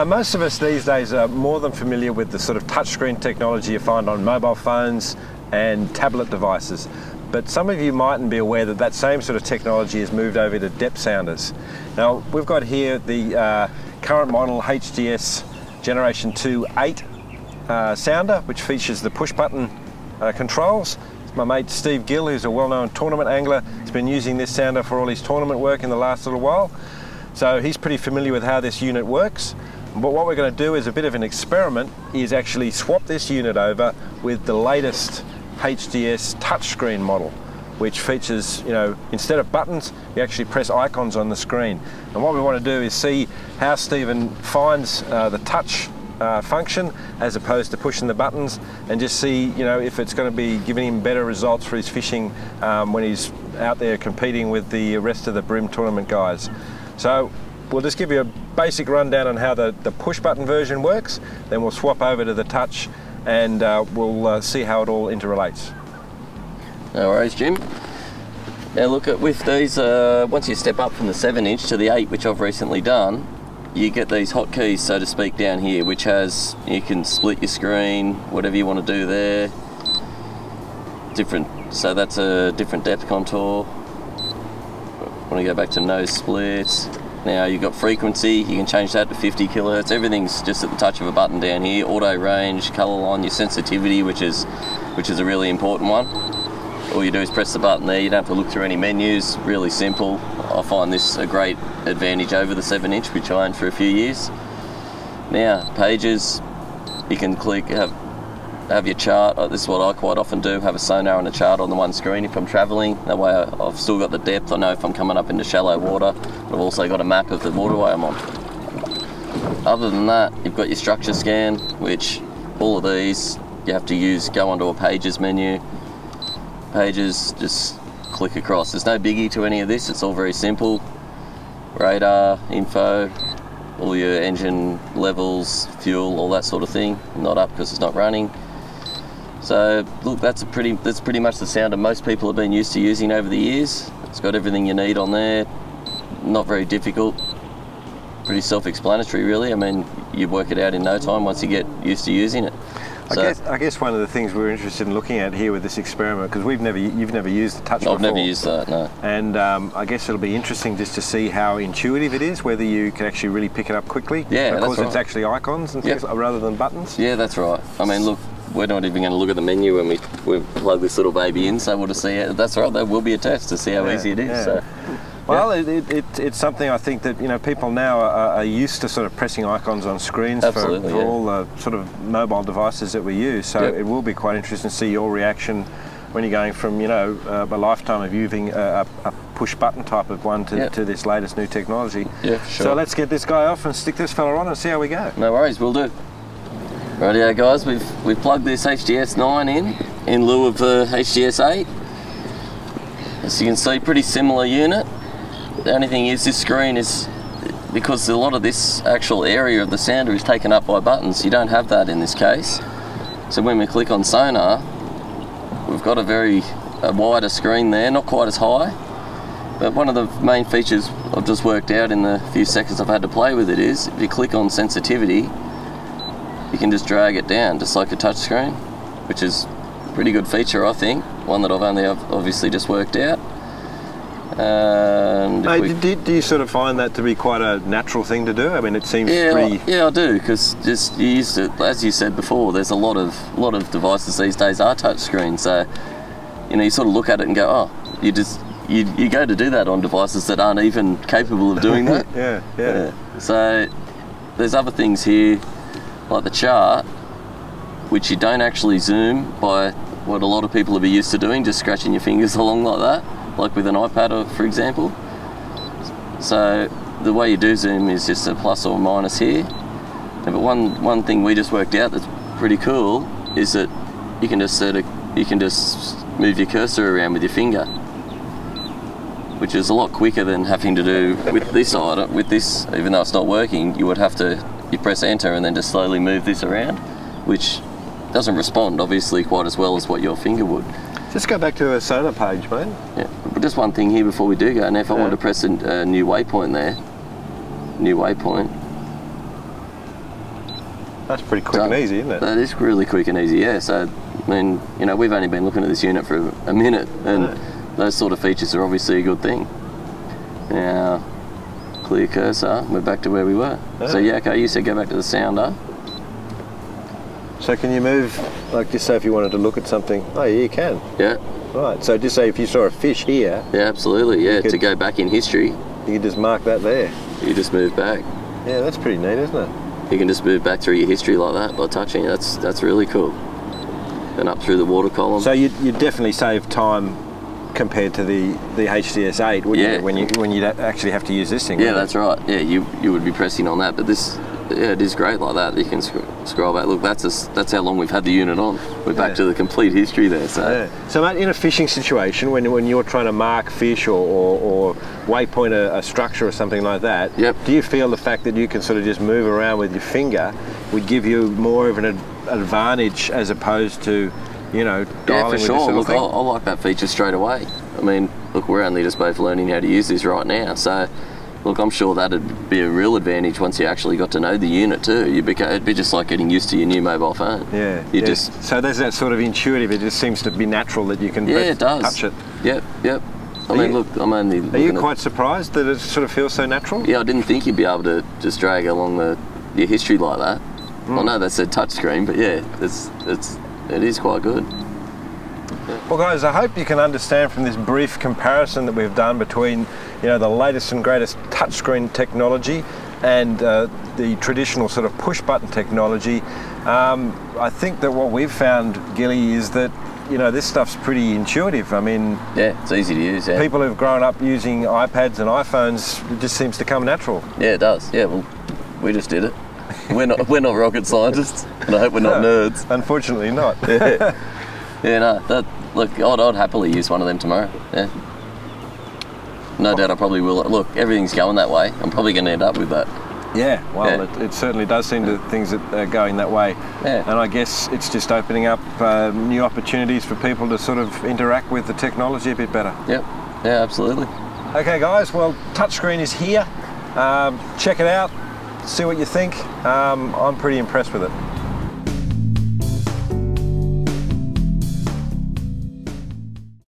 Now, most of us these days are more than familiar with the sort of touchscreen technology you find on mobile phones and tablet devices. But some of you mightn't be aware that that same sort of technology has moved over to depth sounders. Now, we've got here the uh, current model HDS Generation 2 8 uh, sounder, which features the push button uh, controls. My mate Steve Gill, who's a well-known tournament angler, has been using this sounder for all his tournament work in the last little while. So he's pretty familiar with how this unit works. But what we're going to do is a bit of an experiment is actually swap this unit over with the latest HDS touchscreen model which features, you know, instead of buttons, you actually press icons on the screen. And what we want to do is see how Stephen finds uh, the touch uh, function as opposed to pushing the buttons and just see you know if it's going to be giving him better results for his fishing um, when he's out there competing with the rest of the Bream tournament guys. So we'll just give you a basic rundown on how the, the push button version works then we'll swap over to the touch and uh, we'll uh, see how it all interrelates. No worries Jim. Now look at with these, uh, once you step up from the 7 inch to the 8 which I've recently done, you get these hotkeys, so to speak, down here, which has, you can split your screen, whatever you want to do there. Different, so that's a different depth contour. Want to go back to no splits. Now you've got frequency, you can change that to 50 kilohertz. Everything's just at the touch of a button down here. Auto range, color line, your sensitivity, which is, which is a really important one all you do is press the button there, you don't have to look through any menus, really simple. I find this a great advantage over the 7 inch which I owned for a few years. Now, pages, you can click, have, have your chart, uh, this is what I quite often do, have a sonar and a chart on the one screen if I'm travelling, that way I've still got the depth, I know if I'm coming up into shallow water, but I've also got a map of the waterway I'm on. Other than that, you've got your structure scan, which all of these you have to use, go onto a pages menu, pages, just click across. There's no biggie to any of this, it's all very simple. Radar, info, all your engine levels, fuel, all that sort of thing. Not up because it's not running. So look, that's a pretty that's pretty much the sound that most people have been used to using over the years. It's got everything you need on there. Not very difficult. Pretty self-explanatory really. I mean, you work it out in no time once you get used to using it. So, I, guess, I guess one of the things we're interested in looking at here with this experiment, because we've never, you've never used the touch I've before. never used that, no. And um, I guess it'll be interesting just to see how intuitive it is, whether you can actually really pick it up quickly. Yeah, Of course, right. it's actually icons and Yep. rather than buttons. Yeah, that's right. I mean, look, we're not even going to look at the menu when we, we plug this little baby in, so we'll just see it. That's right, there will be a test to see how Yeah, easy it is. yeah. So. Well, it, it, it, it's something I think that you know people now are, are used to sort of pressing icons on screens for, Absolutely, for yeah. all the sort of mobile devices that we use. So Yep. it will be quite interesting to see your reaction when you're going from you know uh, a lifetime of using a, a a push button type of one to, Yep. to this latest new technology. Yeah, sure. So let's get this guy off and stick this fella on and see how we go. No worries, we'll do. Rightio guys, we've we've plugged this HDS 9 in, in lieu of the HDS 8. As you can see, pretty similar unit. The only thing is this screen is, because a lot of this actual area of the sounder is taken up by buttons, you don't have that in this case. So when we click on sonar, we've got a very a wider screen there, not quite as high. But one of the main features I've just worked out in the few seconds I've had to play with it is, if you click on sensitivity, you can just drag it down, just like a touch screen, which is a pretty good feature, I think. One that I've only ob- obviously just worked out. And Mate, we- do, do you sort of find that to be quite a natural thing to do? I mean, it seems yeah, pretty. I- yeah, I do because just you used to, as you said before, there's a lot of lot of devices these days are touch screens. So you know, you sort of look at it and go, oh, you just you, you go to do that on devices that aren't even capable of doing that. yeah, yeah. Yeah. So there's other things here, like the chart, which you don't actually zoom by what a lot of people will be used to doing, just scratching your fingers along like that, like with an iPad, or, for example. So the way you do zoom is just a plus or minus here. But one one thing we just worked out that's pretty cool is that you can just sort of you can just move your cursor around with your finger, which is a lot quicker than having to do with this item. Uh, with this, even though it's not working, you would have to you press enter and then just slowly move this around, which doesn't respond obviously quite as well as what your finger would. Just go back to a sonar page, mate. Yeah, but just one thing here before we do go. Now, if I want to press a, a new waypoint there, new waypoint, That's pretty quick and easy, isn't it? That is really quick and easy, yeah. So, I mean, you know, we've only been looking at this unit for a minute, and Yeah. those sort of features are obviously a good thing. Now, clear cursor, uh, we're back to where we were. So, Yeah. yeah, okay, you said go back to the sounder. So can you move, like just say if you wanted to look at something, oh yeah, you can. Yeah, Right, so just say if you saw a fish here, yeah, absolutely, yeah. could- To go back in history, you can just mark that there. you just move back. Yeah, that's pretty neat, isn't it? You can just move back through your history like that by touching. That's that's really cool. And up through the water column. So you you definitely save time compared to the the HDS 8, wouldn't Yeah. you? When you when you actually have to use this thing. Yeah, that's right. Yeah, you you would be pressing on that, but this, yeah, it is great like that. You can sc- scroll back. Look, that's us that's how long we've had the unit on. We're back Yeah. to the complete history there. So Yeah. So, mate, in a fishing situation, when, when you're trying to mark fish or, or, or waypoint a, a structure or something like that, Yep. do you feel the fact that you can sort of just move around with your finger would give you more of an ad- advantage as opposed to, you know, yeah, for sure. Look, I? I like that feature straight away. I mean, look, we're only just both learning how to use this right now. So, look, I'm sure that'd be a real advantage once you actually got to know the unit too. You beca- it'd be just like getting used to your new mobile phone. Yeah. You yeah. just so there's that sort of intuitive. It just seems to be natural that you can yeah, press- it does. touch it. Yep, yep. I Are mean, you- look, I'm only. Are you looking at- quite surprised that it sort of feels so natural? Yeah, I didn't think you'd be able to just drag along the your history like that. Hmm. I know that's a touchscreen, but yeah, it's it's it is quite good. Well, guys, I hope you can understand from this brief comparison that we've done between, you know, the latest and greatest touchscreen technology and uh, the traditional sort of push-button technology. Um, I think that what we've found, Gilly, is that you know this stuff's pretty intuitive. I mean, Yeah, it's easy to use. Yeah, people who've grown up using iPads and iPhones, it just seems to come natural. yeah, it does. Yeah, well, we just did it. We're not we're not rocket scientists, and I hope we're not nerds. Unfortunately, not. Yeah, yeah, no, that look, I'd, I'd happily use one of them tomorrow. Yeah. No doubt I probably will. Look, everything's going that way. I'm probably going to end up with that. Yeah, well, Yeah. It, it certainly does seem to things that are going that way. Yeah. And I guess it's just opening up uh, new opportunities for people to sort of interact with the technology a bit better. Yep. Yeah, absolutely. Okay, guys, well, touchscreen is here. Um, check it out, see what you think. Um, I'm pretty impressed with it.